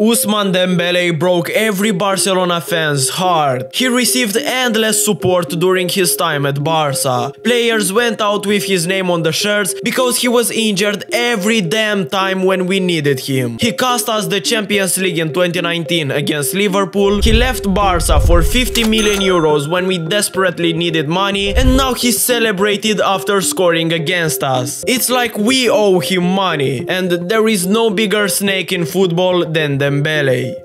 Ousmane Dembele broke every Barcelona fan's heart. He received endless support during his time at Barca. Players went out with his name on the shirts because he was injured every damn time when we needed him. He cost us the Champions League in 2019 against Liverpool. He left Barca for 50 million euros when we desperately needed money and now he's celebrated after scoring against us. It's like we owe him money and there is no bigger snake in football than Dembélé.